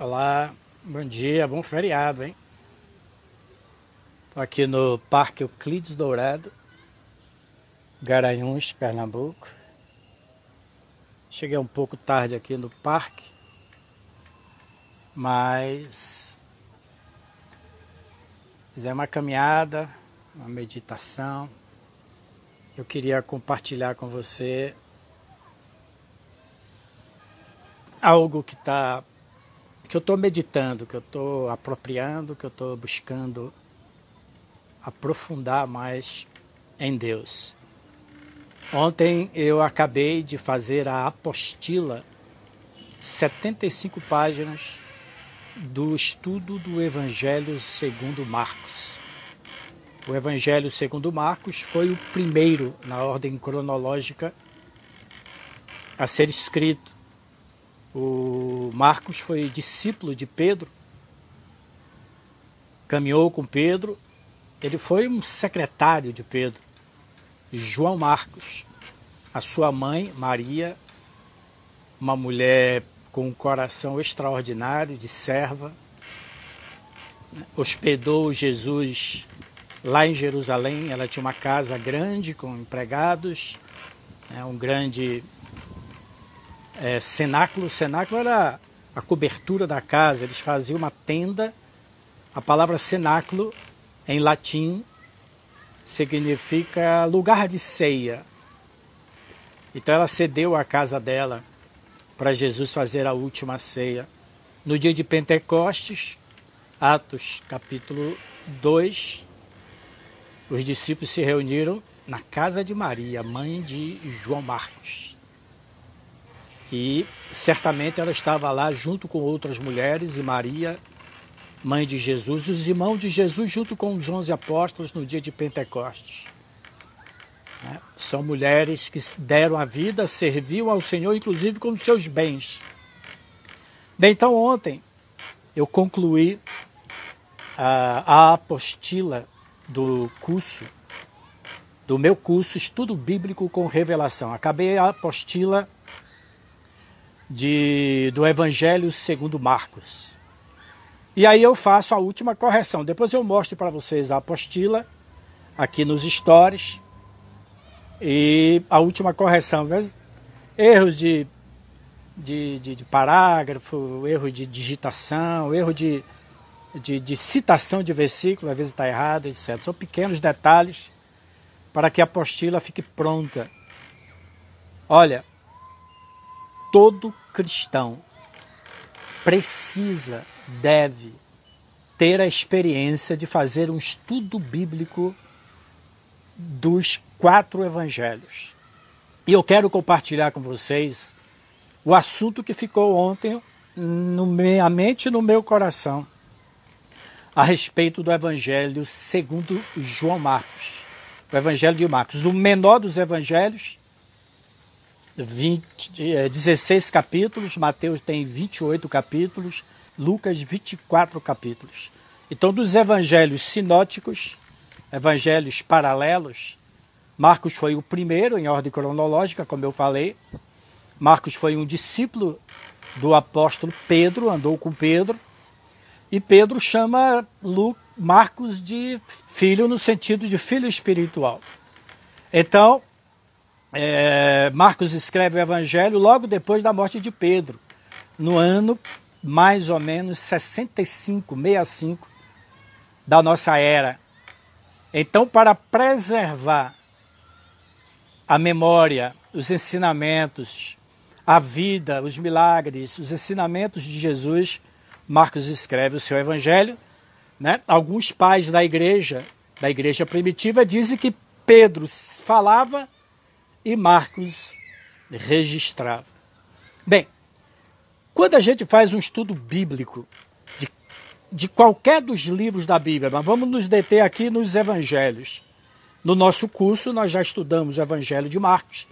Olá, bom dia, bom feriado, hein? Estou aqui no Parque Euclides Dourado, Garanhuns, Pernambuco. Cheguei um pouco tarde aqui no parque, mas fizemos uma caminhada, uma meditação. Eu queria compartilhar com você algo que está que eu estou meditando, que eu estou apropriando, que eu estou buscando aprofundar mais em Deus. Ontem eu acabei de fazer a apostila, 75 páginas do estudo do Evangelho segundo Marcos. O Evangelho segundo Marcos foi o primeiro na ordem cronológica a ser escrito o Marcos foi discípulo de Pedro, caminhou com Pedro, ele foi um secretário de Pedro, João Marcos. A sua mãe, Maria, uma mulher com um coração extraordinário, de serva, hospedou Jesus lá em Jerusalém. Ela tinha uma casa grande com empregados, né, um grande é, cenáculo. Cenáculo era a cobertura da casa, eles faziam uma tenda. A palavra cenáculo, em latim, significa lugar de ceia. Então ela cedeu a casa dela para Jesus fazer a última ceia. No dia de Pentecostes, Atos capítulo 2, os discípulos se reuniram na casa de Maria, mãe de João Marcos. E certamente ela estava lá junto com outras mulheres e Maria, mãe de Jesus, e os irmãos de Jesus junto com os onze apóstolos no dia de Pentecostes. Né? São mulheres que deram a vida, serviam ao Senhor, inclusive com os seus bens. Bem, então ontem eu concluí a, a apostila do curso, do meu curso Estudo Bíblico com Revelação. Acabei a apostila de, do Evangelho segundo Marcos. E aí eu faço a última correção. Depois eu mostro para vocês a apostila aqui nos stories. E a última correção. Erros de, de, de, de parágrafo, erro de digitação, erro de, de, de citação de versículo, às vezes está errado, etc. São pequenos detalhes para que a apostila fique pronta. Olha, todo cristão precisa, deve ter a experiência de fazer um estudo bíblico dos quatro evangelhos. E eu quero compartilhar com vocês o assunto que ficou ontem na minha mente e no meu coração a respeito do evangelho segundo João Marcos. O evangelho de Marcos, o menor dos evangelhos, 20, 16 é, capítulos, Mateus tem 28 capítulos, Lucas 24 capítulos. Então, dos evangelhos sinóticos, evangelhos paralelos, Marcos foi o primeiro em ordem cronológica, como eu falei. Marcos foi um discípulo do apóstolo Pedro, andou com Pedro. E Pedro chama Marcos de filho no sentido de filho espiritual. Então, é, Marcos escreve o Evangelho logo depois da morte de Pedro, no ano mais ou menos 65, 65 da nossa era. Então, para preservar a memória, os ensinamentos, a vida, os milagres, os ensinamentos de Jesus, Marcos escreve o seu Evangelho. Né? Alguns pais da igreja, da igreja primitiva, dizem que Pedro falava e Marcos registrava. Bem, quando a gente faz um estudo bíblico de, de qualquer dos livros da Bíblia, mas vamos nos deter aqui nos evangelhos. No nosso curso, nós já estudamos o evangelho de Marcos,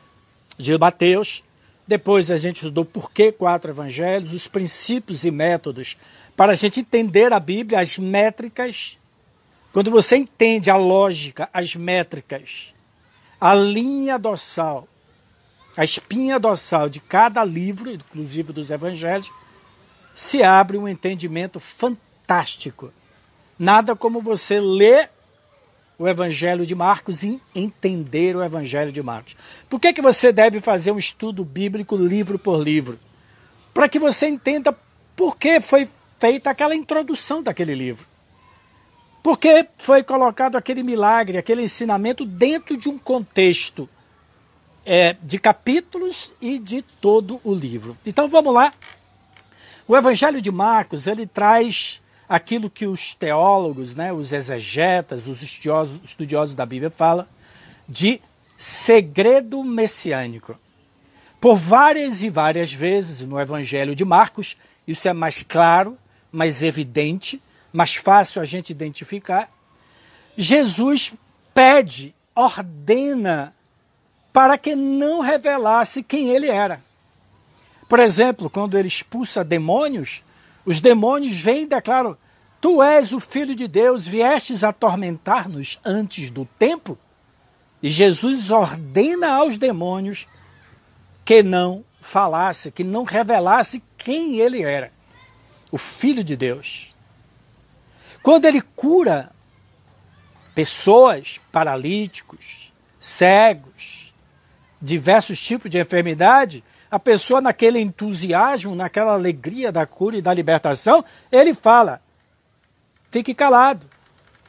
de Mateus, depois a gente estudou por que quatro evangelhos, os princípios e métodos para a gente entender a Bíblia, as métricas. Quando você entende a lógica, as métricas, a linha dorsal, a espinha dorsal de cada livro, inclusive dos evangelhos, se abre um entendimento fantástico. Nada como você ler o Evangelho de Marcos e entender o Evangelho de Marcos. Por que, que você deve fazer um estudo bíblico livro por livro? Para que você entenda por que foi feita aquela introdução daquele livro. Por que foi colocado aquele milagre, aquele ensinamento dentro de um contexto é, de capítulos e de todo o livro. Então vamos lá. O Evangelho de Marcos ele traz aquilo que os teólogos, né, os exegetas, os estudiosos, estudiosos da Bíblia falam de segredo messiânico. Por várias e várias vezes no Evangelho de Marcos, isso é mais claro, mais evidente, mais fácil a gente identificar. Jesus pede, ordena para que não revelasse quem ele era. Por exemplo, quando ele expulsa demônios, os demônios vêm e declaram: Tu és o Filho de Deus, viestes atormentar-nos antes do tempo? E Jesus ordena aos demônios que não falasse, que não revelasse quem ele era, o Filho de Deus. Quando ele cura pessoas, paralíticos, cegos, diversos tipos de enfermidade, a pessoa naquele entusiasmo, naquela alegria da cura e da libertação, ele fala: fique calado,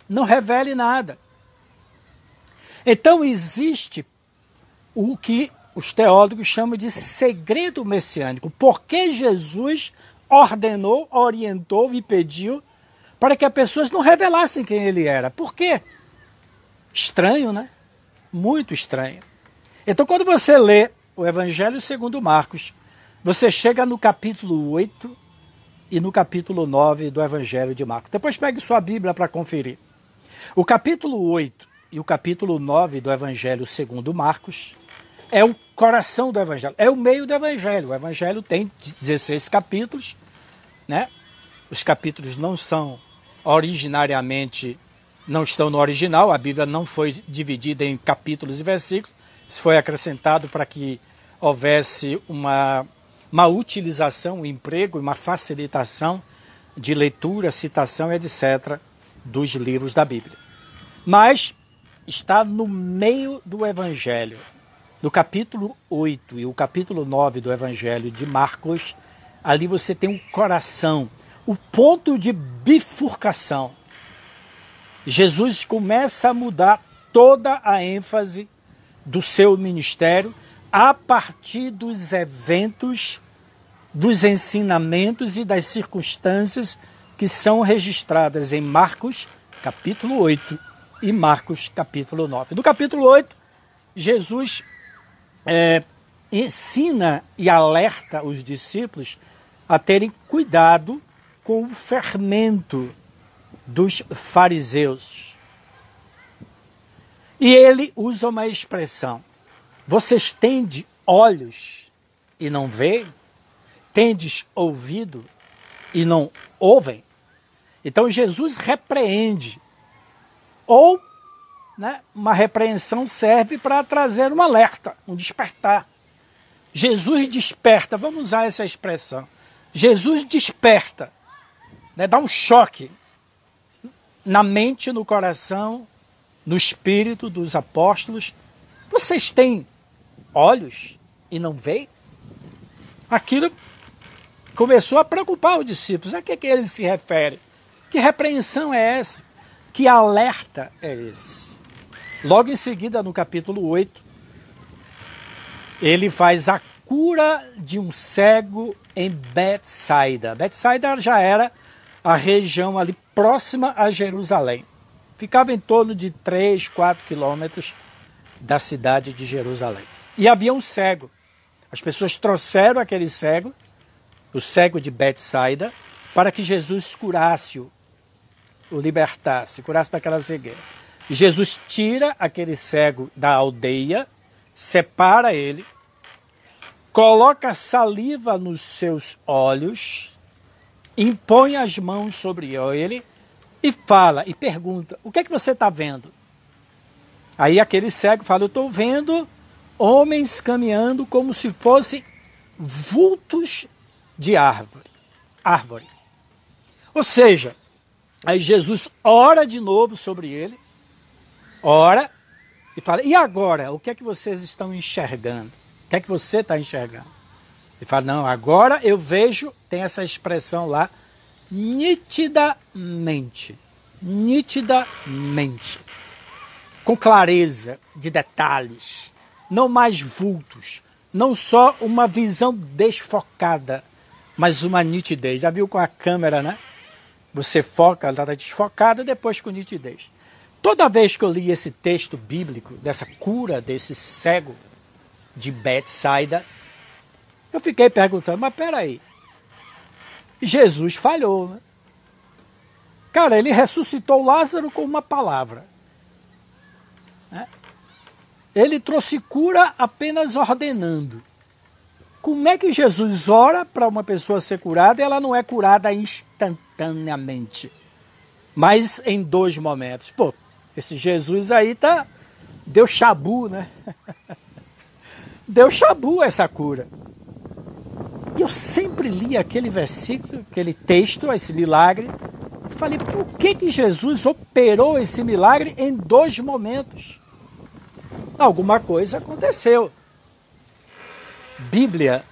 não revele nada. Então existe o que os teólogos chamam de segredo messiânico. Porque Jesus ordenou, orientou e pediu para que as pessoas não revelassem quem ele era. Por quê? Estranho, né? Muito estranho. Então, quando você lê o Evangelho segundo Marcos, você chega no capítulo 8 e no capítulo 9 do Evangelho de Marcos. Depois pegue sua Bíblia para conferir. O capítulo 8 e o capítulo 9 do Evangelho segundo Marcos é o coração do Evangelho, é o meio do Evangelho. O Evangelho tem 16 capítulos, né? Os capítulos não são originariamente não estão no original, a Bíblia não foi dividida em capítulos e versículos, isso foi acrescentado para que houvesse uma, uma utilização, um emprego, uma facilitação de leitura, citação, etc., dos livros da Bíblia. Mas está no meio do Evangelho. No capítulo 8 e o capítulo 9 do Evangelho de Marcos, ali você tem um coração, o ponto de bifurcação. Jesus começa a mudar toda a ênfase do seu ministério a partir dos eventos, dos ensinamentos e das circunstâncias que são registradas em Marcos, capítulo 8 e Marcos, capítulo 9. No capítulo 8, Jesus é, ensina e alerta os discípulos a terem cuidado com o fermento dos fariseus. E ele usa uma expressão: vocês tende olhos e não veem? Tendes ouvido e não ouvem? Então Jesus repreende. Ou né, uma repreensão serve para trazer um alerta, um despertar. Jesus desperta, vamos usar essa expressão. Jesus desperta, né, dá um choque na mente, no coração, no espírito dos apóstolos. Vocês têm olhos e não veem? Aquilo começou a preocupar os discípulos. A que, que ele se refere? Que repreensão é essa? Que alerta é esse? Logo em seguida, no capítulo 8, ele faz a cura de um cego em Betsaida. Betsaida já era a região ali próxima a Jerusalém. Ficava em torno de 3, 4 quilômetros da cidade de Jerusalém. E havia um cego. As pessoas trouxeram aquele cego, o cego de Betsaida, para que Jesus curasse-o, o libertasse, curasse daquela cegueira. Jesus tira aquele cego da aldeia, separa ele, coloca saliva nos seus olhos, impõe as mãos sobre ele e fala e pergunta: O que é que você está vendo? Aí aquele cego fala: Eu estou vendo homens caminhando como se fossem vultos de árvore. árvore. Ou seja, aí Jesus ora de novo sobre ele, ora e fala: E agora? O que é que vocês estão enxergando? O que é que você está enxergando? Ele fala: Não, agora eu vejo, tem essa expressão lá, nitidamente. Nitidamente. Com clareza de detalhes, não mais vultos, não só uma visão desfocada, mas uma nitidez. Já viu com a câmera, né? Você foca, ela está desfocada, depois com nitidez. Toda vez que eu li esse texto bíblico, dessa cura desse cego de Betsaida, eu fiquei perguntando, mas peraí, Jesus falhou, né? Cara, ele ressuscitou Lázaro com uma palavra. Né? Ele trouxe cura apenas ordenando. Como é que Jesus ora para uma pessoa ser curada e ela não é curada instantaneamente? Mas em dois momentos. Pô, esse Jesus aí tá. Deu chabu, né? Deu chabu essa cura. E eu sempre li aquele versículo, aquele texto, esse milagre. E falei, por que, que Jesus operou esse milagre em dois momentos? Alguma coisa aconteceu. Bíblia,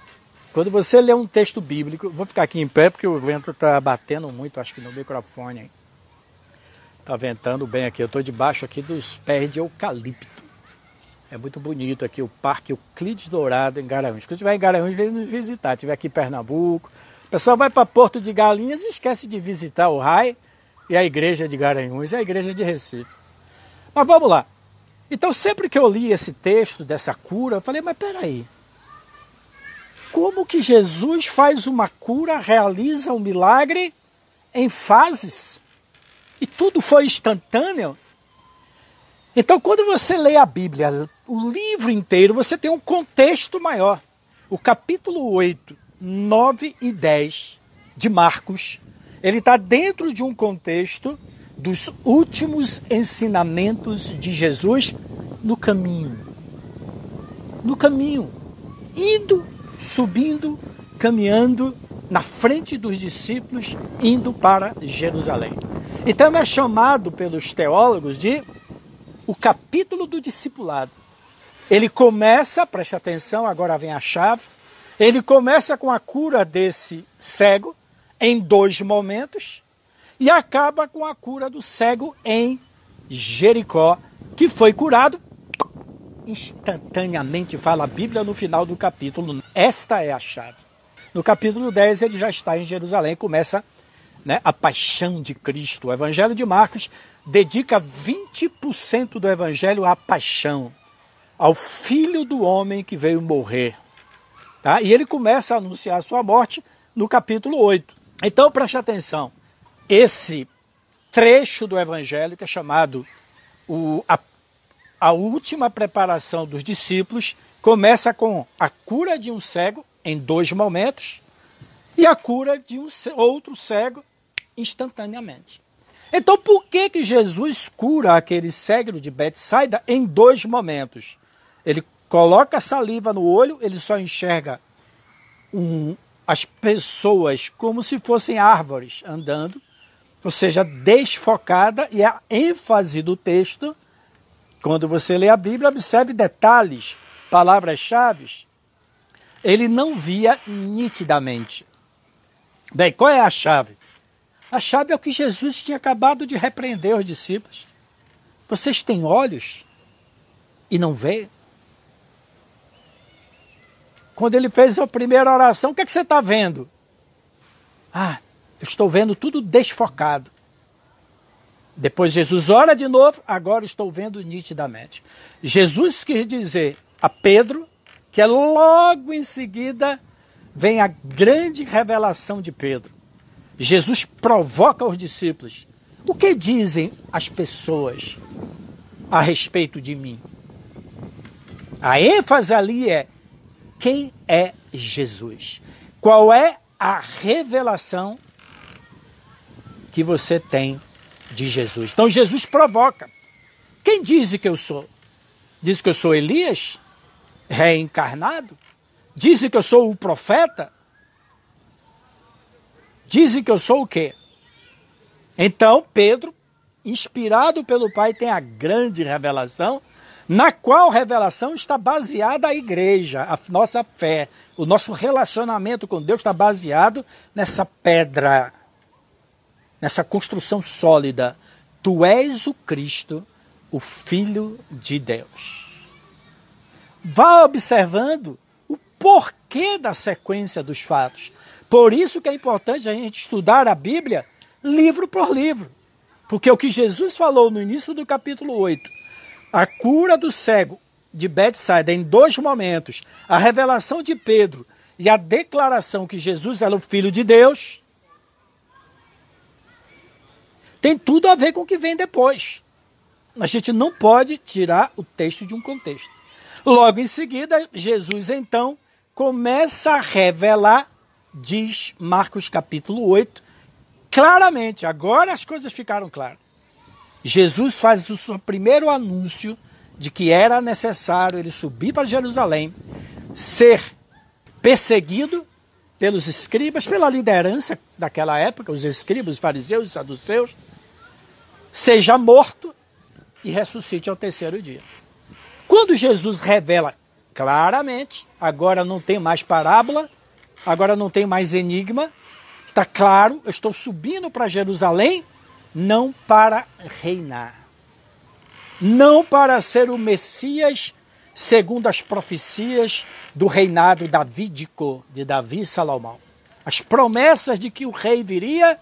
quando você lê um texto bíblico, vou ficar aqui em pé porque o vento está batendo muito, acho que no microfone. Está ventando bem aqui. Eu estou debaixo aqui dos pés de eucalipto. É muito bonito aqui o Parque Euclides Dourado em Garanhuns. Quando estiver em Garanhuns, vem nos visitar. Estiver aqui em Pernambuco. O pessoal vai para Porto de Galinhas e esquece de visitar o RAI e a igreja de Garanhuns e a igreja de Recife. Mas vamos lá. Então, sempre que eu li esse texto dessa cura, eu falei, mas peraí. Como que Jesus faz uma cura, realiza um milagre em fases? e tudo foi instantâneo. Então, quando você lê a Bíblia, o livro inteiro, você tem um contexto maior. O capítulo 8, 9 e 10 de Marcos, ele está dentro de um contexto dos últimos ensinamentos de Jesus no caminho. No caminho, indo, subindo, caminhando na frente dos discípulos, indo para Jerusalém. Então é chamado pelos teólogos de o capítulo do discipulado. Ele começa, preste atenção, agora vem a chave. Ele começa com a cura desse cego em dois momentos e acaba com a cura do cego em Jericó, que foi curado instantaneamente, fala a Bíblia no final do capítulo. Esta é a chave. No capítulo 10 ele já está em Jerusalém, começa né, a paixão de Cristo. O Evangelho de Marcos dedica 20% do Evangelho à paixão, ao Filho do Homem que veio morrer. Tá? E ele começa a anunciar a sua morte no capítulo 8. Então preste atenção, esse trecho do Evangelho que é chamado o, a, a última preparação dos discípulos começa com a cura de um cego em dois momentos e a cura de um outro cego instantaneamente. Então, por que que Jesus cura aquele cego de Betsaida em dois momentos? Ele coloca saliva no olho, ele só enxerga um, as pessoas como se fossem árvores andando, ou seja, desfocada, e a ênfase do texto, quando você lê a Bíblia, observe detalhes, palavras-chave, ele não via nitidamente. Bem, qual é a chave? A chave é o que Jesus tinha acabado de repreender os discípulos. Vocês têm olhos e não vê? Quando ele fez a primeira oração, o que, é que você está vendo? Ah, estou vendo tudo desfocado. Depois Jesus ora de novo, agora estou vendo nitidamente. Jesus quis dizer a Pedro que é logo em seguida vem a grande revelação de Pedro. Jesus provoca os discípulos. O que dizem as pessoas a respeito de mim? A ênfase ali é quem é Jesus? Qual é a revelação que você tem de Jesus? Então Jesus provoca. Quem diz que eu sou? Diz que eu sou Elias, reencarnado? Diz que eu sou o profeta? Dizem que eu sou o quê? Então, Pedro, inspirado pelo Pai, tem a grande revelação, na qual revelação está baseada a igreja, a nossa fé, o nosso relacionamento com Deus está baseado nessa pedra, nessa construção sólida. Tu és o Cristo, o Filho de Deus. Vá observando o porquê da sequência dos fatos. Por isso que é importante a gente estudar a Bíblia livro por livro. Porque o que Jesus falou no início do capítulo 8, a cura do cego de Betsaida em dois momentos, a revelação de Pedro e a declaração que Jesus era o Filho de Deus, tem tudo a ver com o que vem depois. A gente não pode tirar o texto de um contexto. Logo em seguida, Jesus então começa a revelar, diz Marcos capítulo 8, claramente, agora as coisas ficaram claras. Jesus faz o seu primeiro anúncio de que era necessário ele subir para Jerusalém, ser perseguido pelos escribas, pela liderança daquela época, os escribas, os fariseus, os saduceus, seja morto e ressuscite ao terceiro dia. Quando Jesus revela claramente, agora não tem mais parábola, agora não tem mais enigma, está claro, eu estou subindo para Jerusalém não para reinar, não para ser o Messias segundo as profecias do reinado davídico de Davi e Salomão. As promessas de que o rei viria,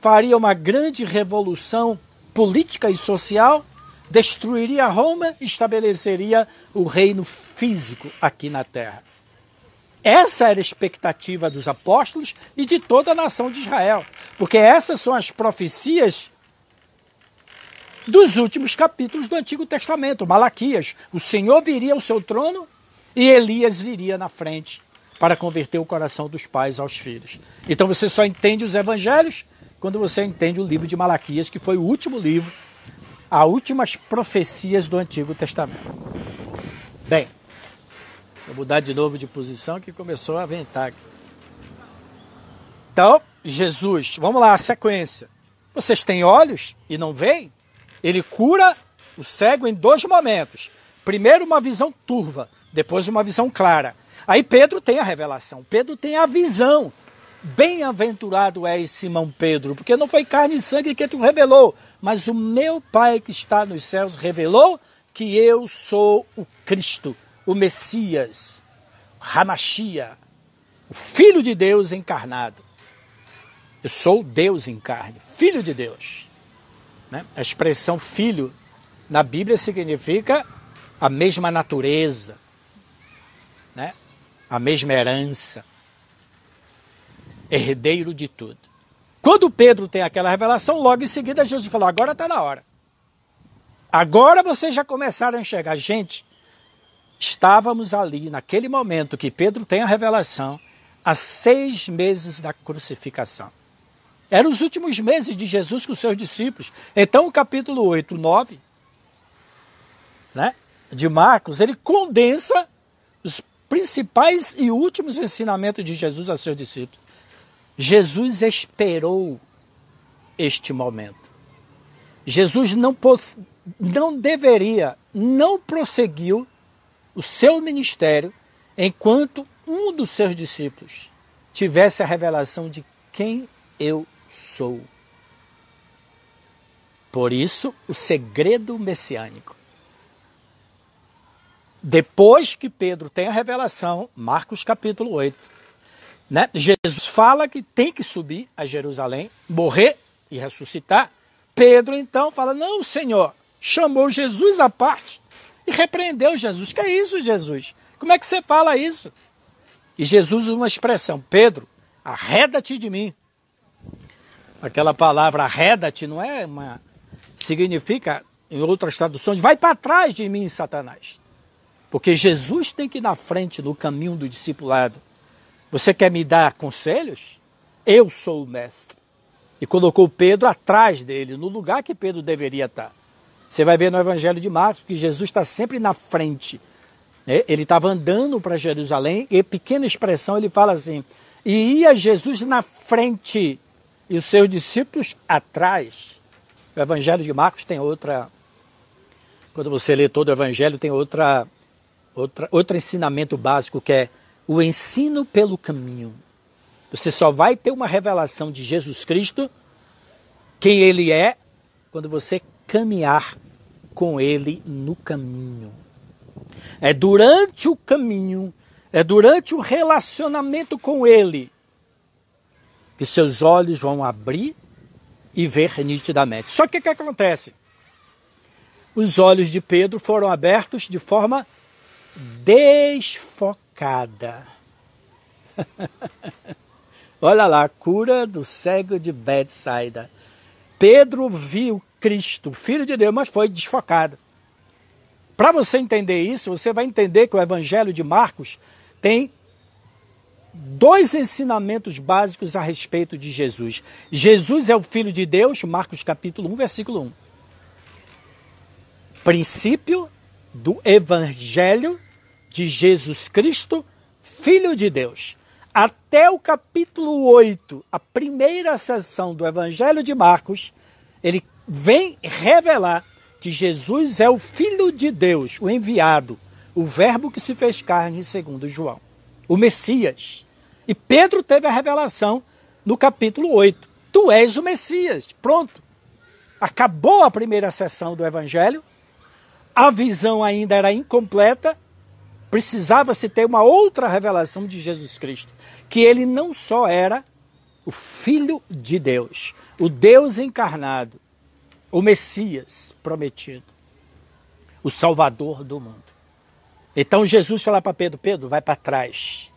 faria uma grande revolução política e social destruiria Roma e estabeleceria o reino físico aqui na terra. Essa era a expectativa dos apóstolos e de toda a nação de Israel, porque essas são as profecias dos últimos capítulos do Antigo Testamento, Malaquias. O Senhor viria ao seu trono e Elias viria na frente para converter o coração dos pais aos filhos. Então você só entende os evangelhos quando você entende o livro de Malaquias, que foi o último livro as últimas profecias do Antigo Testamento. Bem, vou mudar de novo de posição que começou a ventar. Então, Jesus, vamos lá, a sequência. Vocês têm olhos e não veem? Ele cura o cego em dois momentos. Primeiro, uma visão turva, depois, uma visão clara. Aí Pedro tem a revelação, Pedro tem a visão. Bem-aventurado és Simão Pedro, porque não foi carne e sangue que tu revelou, mas o meu Pai que está nos céus revelou que eu sou o Cristo, o Messias, o Hamashia, o Filho de Deus encarnado. Eu sou Deus em carne, Filho de Deus. Né? A expressão filho na Bíblia significa a mesma natureza, né? a mesma herança, herdeiro de tudo. Quando Pedro tem aquela revelação, logo em seguida Jesus falou: agora está na hora. Agora vocês já começaram a enxergar. Gente, estávamos ali naquele momento que Pedro tem a revelação, há seis meses da crucificação. Eram os últimos meses de Jesus com seus discípulos. Então, o capítulo 8, 9 né, de Marcos, ele condensa os principais e últimos ensinamentos de Jesus aos seus discípulos. Jesus esperou este momento. Jesus não, não deveria, não prosseguiu o seu ministério enquanto um dos seus discípulos tivesse a revelação de quem eu sou. Por isso, o segredo messiânico. Depois que Pedro tem a revelação, Marcos capítulo 8, né? Jesus fala que tem que subir a Jerusalém, morrer e ressuscitar. Pedro então fala: Não, Senhor, chamou Jesus à parte e repreendeu Jesus. Que é isso, Jesus? Como é que você fala isso? E Jesus usa uma expressão: Pedro, arreda-te de mim. Aquela palavra arreda-te não é uma. significa, em outras traduções, vai para trás de mim, Satanás. Porque Jesus tem que ir na frente no caminho do discipulado. Você quer me dar conselhos? Eu sou o mestre. E colocou Pedro atrás dele, no lugar que Pedro deveria estar. Você vai ver no Evangelho de Marcos que Jesus está sempre na frente. Né? Ele estava andando para Jerusalém e, pequena expressão, ele fala assim: e ia Jesus na frente e os seus discípulos atrás. O Evangelho de Marcos tem outra. Quando você lê todo o Evangelho, tem outra, outra, outro ensinamento básico que é o ensino pelo caminho. Você só vai ter uma revelação de Jesus Cristo, quem Ele é, quando você caminhar com Ele no caminho. É durante o caminho, é durante o relacionamento com Ele, que seus olhos vão abrir e ver nitidamente. Só que o que acontece? Os olhos de Pedro foram abertos de forma desfocada. Olha lá, a cura do cego de Betsaida. Pedro viu Cristo, Filho de Deus, mas foi desfocado. Para você entender isso, você vai entender que o Evangelho de Marcos tem dois ensinamentos básicos a respeito de Jesus. Jesus é o Filho de Deus, Marcos capítulo 1, versículo 1. Princípio do Evangelho de Jesus Cristo, Filho de Deus. Até o capítulo 8, a primeira sessão do Evangelho de Marcos, ele vem revelar que Jesus é o Filho de Deus, o enviado, o Verbo que se fez carne, segundo João, o Messias. E Pedro teve a revelação no capítulo 8. Tu és o Messias. Pronto. Acabou a primeira sessão do Evangelho. A visão ainda era incompleta. Precisava-se ter uma outra revelação de Jesus Cristo. Que ele não só era o Filho de Deus, o Deus encarnado, o Messias prometido, o Salvador do mundo. Então Jesus fala para Pedro: Pedro, vai para trás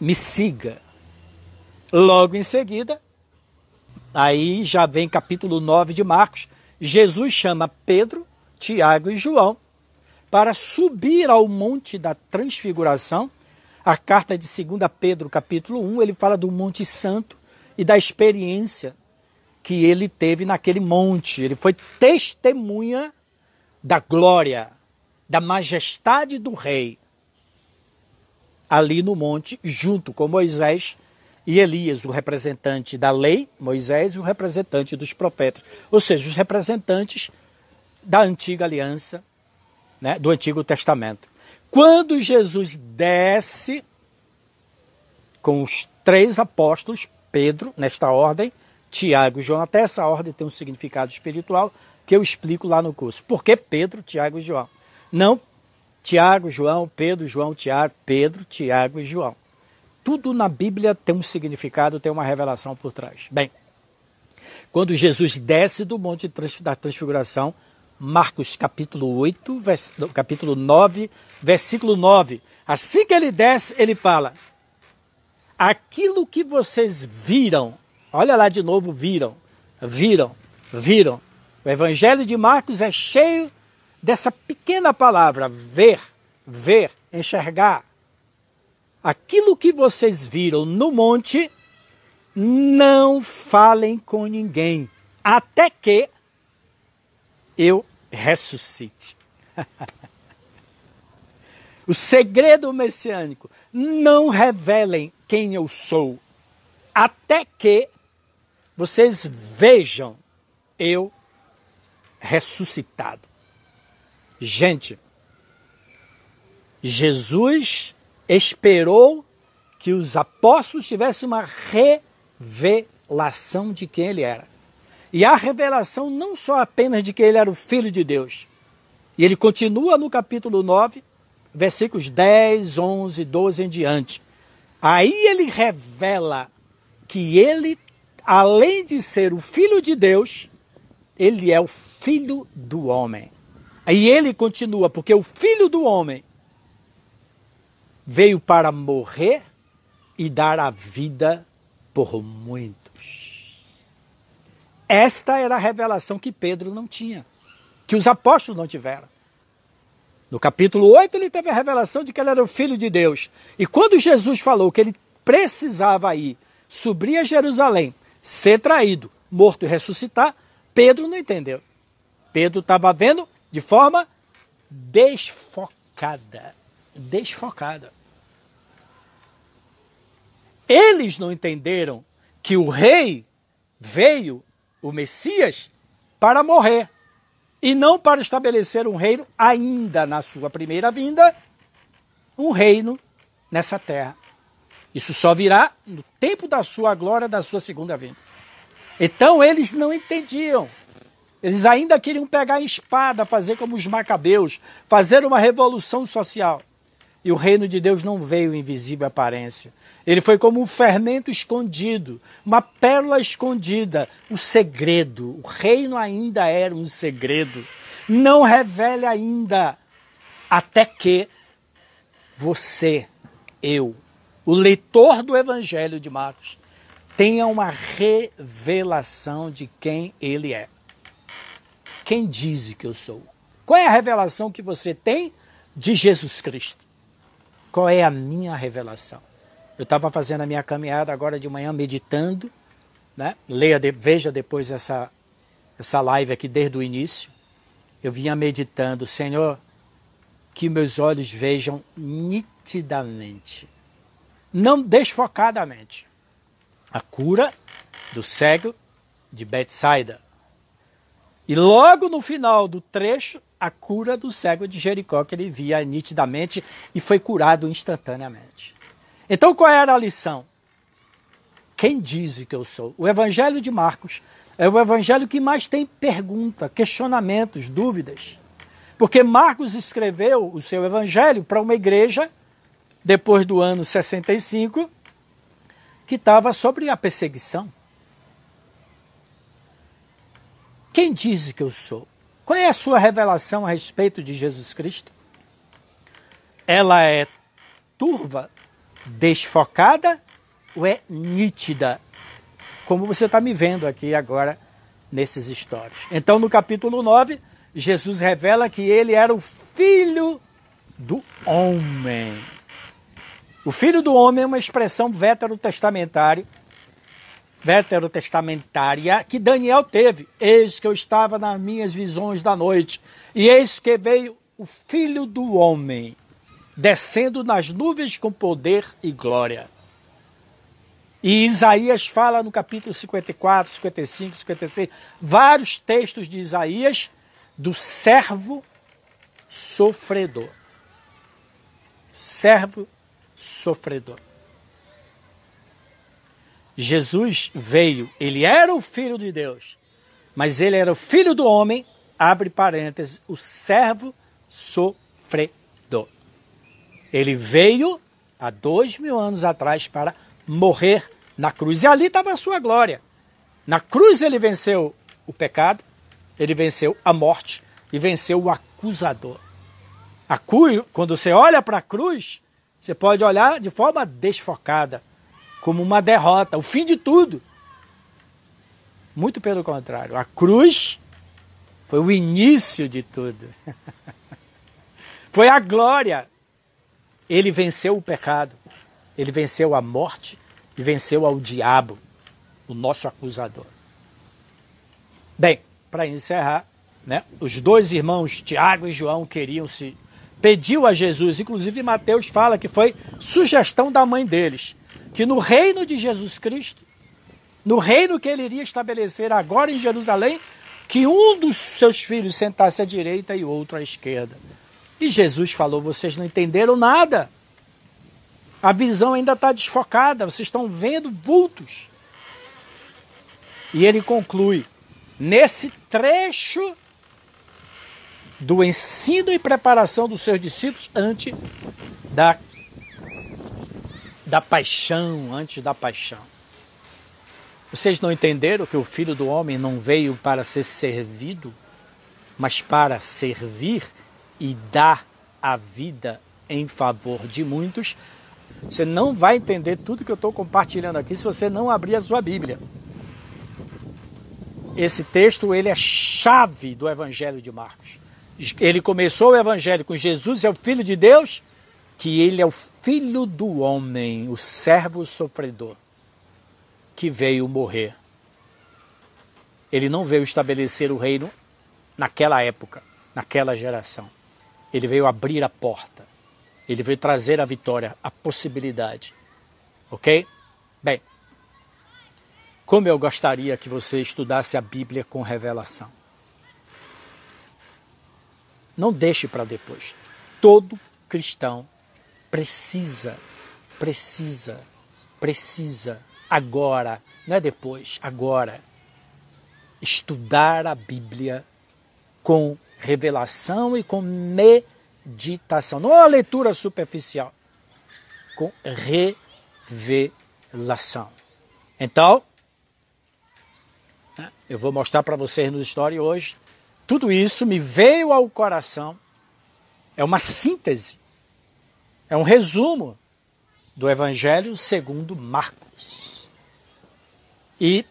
me siga. Logo em seguida, aí já vem capítulo 9 de Marcos, Jesus chama Pedro, Tiago e João para subir ao monte da transfiguração. A carta de 2 Pedro, capítulo 1, ele fala do Monte Santo e da experiência que ele teve naquele monte. Ele foi testemunha da glória, da majestade do rei ali no monte, junto com Moisés e Elias, o representante da lei, Moisés, e o representante dos profetas. Ou seja, os representantes da antiga aliança, né, do Antigo Testamento. Quando Jesus desce com os três apóstolos, Pedro, nesta ordem, Tiago e João, até essa ordem tem um significado espiritual que eu explico lá no curso. Por que Pedro, Tiago e João? Não Tiago, João, Pedro, João, Tiago, Pedro, Tiago e João. Tudo na Bíblia tem um significado, tem uma revelação por trás. Bem, quando Jesus desce do Monte da Transfiguração, Marcos capítulo 8, vers... capítulo 9, versículo 9. Assim que ele desce, ele fala: Aquilo que vocês viram, olha lá de novo, viram, viram, viram. O Evangelho de Marcos é cheio dessa pequena palavra ver, ver, enxergar. Aquilo que vocês viram no monte, não falem com ninguém, até que eu ressuscite. o segredo messiânico, não revelem quem eu sou, até que vocês vejam eu ressuscitado. Gente, Jesus esperou que os apóstolos tivessem uma revelação de quem ele era. E a revelação não só apenas de que ele era o Filho de Deus. E ele continua no capítulo 9, versículos 10, 11, 12 em diante. Aí ele revela que ele, além de ser o Filho de Deus, ele é o Filho do homem. Aí ele continua, porque o filho do homem veio para morrer e dar a vida por muitos. Esta era a revelação que Pedro não tinha, que os apóstolos não tiveram. No capítulo 8, ele teve a revelação de que ele era o filho de Deus. E quando Jesus falou que ele precisava ir subir a Jerusalém, ser traído, morto e ressuscitar, Pedro não entendeu. Pedro estava vendo de forma desfocada. Desfocada. Eles não entenderam que o rei veio o Messias para morrer e não para estabelecer um reino ainda na sua primeira vinda, um reino nessa terra. Isso só virá no tempo da sua glória, da sua segunda vinda. Então eles não entendiam. Eles ainda queriam pegar a espada, fazer como os macabeus, fazer uma revolução social. E o reino de Deus não veio em visível aparência. Ele foi como um fermento escondido, uma pérola escondida, um segredo. O reino ainda era um segredo. Não revele ainda, até que você, eu, o leitor do Evangelho de Marcos, tenha uma revelação de quem ele é. Quem diz que eu sou? Qual é a revelação que você tem de Jesus Cristo? Qual é a minha revelação? Eu estava fazendo a minha caminhada agora de manhã, meditando, né? Leia, veja depois essa, essa live aqui desde o início. Eu vinha meditando, Senhor, que meus olhos vejam nitidamente, não desfocadamente, a cura do cego de Betsaida. E logo no final do trecho, a cura do cego de Jericó, que ele via nitidamente e foi curado instantaneamente. Então qual era a lição? Quem diz que eu sou? O Evangelho de Marcos é o evangelho que mais tem pergunta, questionamentos, dúvidas. Porque Marcos escreveu o seu evangelho para uma igreja, depois do ano 65, que estava sobre a perseguição. Quem diz que eu sou? Qual é a sua revelação a respeito de Jesus Cristo? Ela é turva, desfocada ou é nítida? Como você está me vendo aqui agora nesses histórias. Então, no capítulo 9, Jesus revela que ele era o filho do homem. O filho do homem é uma expressão veterotestamentária veterotestamentária que Daniel teve. Eis que eu estava nas minhas visões da noite, e eis que veio o filho do homem, descendo nas nuvens com poder e glória. E Isaías fala no capítulo 54, 55, 56, vários textos de Isaías do servo sofredor. Servo sofredor. Jesus veio, ele era o filho de Deus, mas ele era o filho do homem, abre parênteses, o servo sofredor. Ele veio há dois mil anos atrás para morrer na cruz, e ali estava a sua glória. Na cruz ele venceu o pecado, ele venceu a morte e venceu o acusador. A quando você olha para a cruz, você pode olhar de forma desfocada como uma derrota, o fim de tudo. Muito pelo contrário, a cruz foi o início de tudo. foi a glória. Ele venceu o pecado, ele venceu a morte e venceu ao diabo, o nosso acusador. Bem, para encerrar, né, os dois irmãos, Tiago e João, queriam se. Pediu a Jesus, inclusive Mateus fala que foi sugestão da mãe deles que no reino de Jesus Cristo, no reino que ele iria estabelecer agora em Jerusalém, que um dos seus filhos sentasse à direita e outro à esquerda. E Jesus falou: vocês não entenderam nada. A visão ainda está desfocada, vocês estão vendo vultos. E ele conclui: nesse trecho do ensino e preparação dos seus discípulos antes da da paixão antes da paixão. Vocês não entenderam que o filho do homem não veio para ser servido, mas para servir e dar a vida em favor de muitos? Você não vai entender tudo que eu estou compartilhando aqui se você não abrir a sua Bíblia. Esse texto ele é chave do Evangelho de Marcos. Ele começou o Evangelho com Jesus é o Filho de Deus que ele é o filho do homem, o servo sofredor, que veio morrer. Ele não veio estabelecer o reino naquela época, naquela geração. Ele veio abrir a porta. Ele veio trazer a vitória, a possibilidade. Ok? Bem, Como eu gostaria que você estudasse a Bíblia com revelação. Não deixe para depois. Todo cristão precisa, precisa, precisa, agora, não é depois, agora, estudar a Bíblia com revelação e com meditação. Não é uma leitura superficial, com revelação. Então, né, eu vou mostrar para vocês no story hoje. Tudo isso me veio ao coração. É uma síntese, é um resumo do Evangelho segundo Marcos. E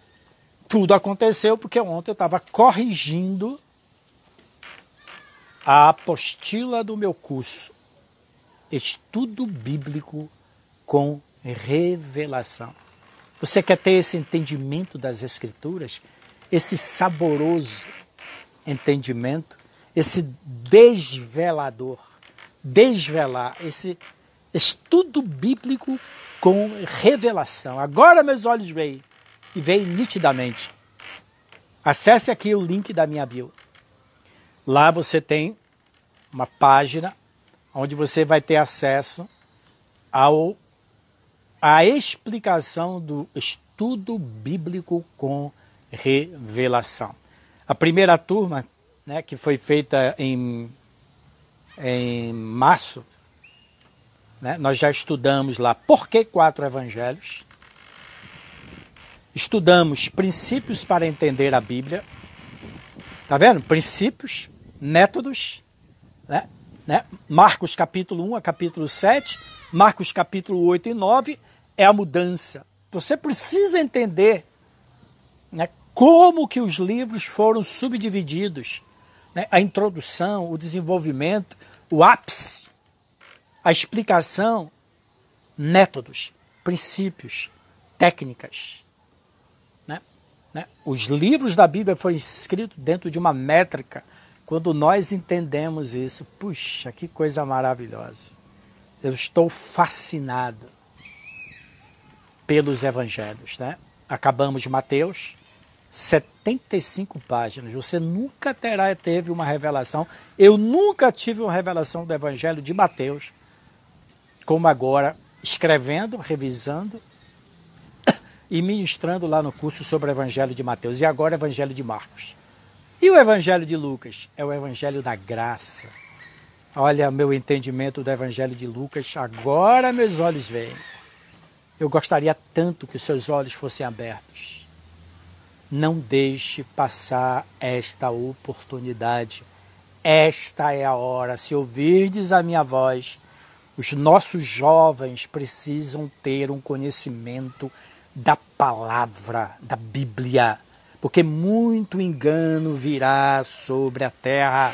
tudo aconteceu porque ontem eu estava corrigindo a apostila do meu curso, Estudo Bíblico com Revelação. Você quer ter esse entendimento das Escrituras, esse saboroso entendimento, esse desvelador, desvelar, esse estudo bíblico com revelação. Agora meus olhos veem e veem nitidamente. Acesse aqui o link da minha bio. Lá você tem uma página onde você vai ter acesso ao a explicação do estudo bíblico com revelação. A primeira turma, né, que foi feita em, em março, né, nós já estudamos lá por que quatro evangelhos. Estudamos princípios para entender a Bíblia. Tá vendo? Princípios métodos, né? Né? Marcos capítulo 1 a capítulo 7, Marcos capítulo 8 e 9 é a mudança. Você precisa entender né, como que os livros foram subdivididos. Né? A introdução, o desenvolvimento, o ápice, a explicação, métodos, princípios, técnicas. Né? Né? Os livros da Bíblia foram escritos dentro de uma métrica quando nós entendemos isso, puxa, que coisa maravilhosa. Eu estou fascinado pelos evangelhos, né? Acabamos de Mateus, 75 páginas. Você nunca terá teve uma revelação. Eu nunca tive uma revelação do evangelho de Mateus como agora, escrevendo, revisando e ministrando lá no curso sobre o evangelho de Mateus e agora o evangelho de Marcos. E o Evangelho de Lucas? É o Evangelho da graça. Olha meu entendimento do Evangelho de Lucas, agora meus olhos veem. Eu gostaria tanto que seus olhos fossem abertos. Não deixe passar esta oportunidade. Esta é a hora. Se ouvirdes a minha voz, os nossos jovens precisam ter um conhecimento da palavra, da Bíblia porque muito engano virá sobre a terra.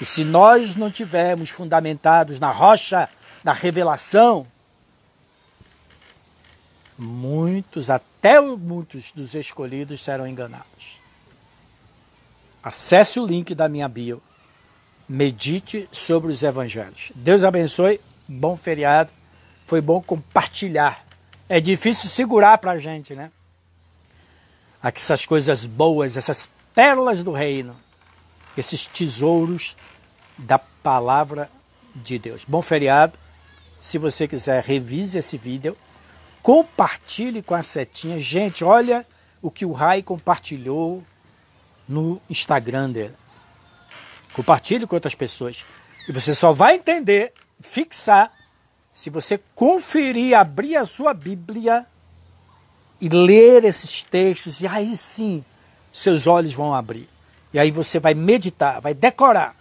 E se nós não tivermos fundamentados na rocha da revelação, muitos, até muitos dos escolhidos serão enganados. Acesse o link da minha bio. Medite sobre os evangelhos. Deus abençoe. Bom feriado. Foi bom compartilhar. É difícil segurar para a gente, né? essas coisas boas, essas pérolas do reino, esses tesouros da palavra de Deus. Bom feriado. Se você quiser, revise esse vídeo, compartilhe com a setinha. Gente, olha o que o Rai compartilhou no Instagram dele. Compartilhe com outras pessoas. E você só vai entender, fixar, se você conferir, abrir a sua Bíblia e ler esses textos, e aí sim seus olhos vão abrir. E aí você vai meditar, vai decorar.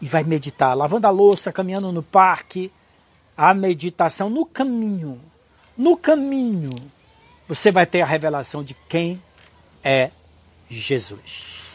E vai meditar, lavando a louça, caminhando no parque, a meditação no caminho. No caminho, você vai ter a revelação de quem é Jesus.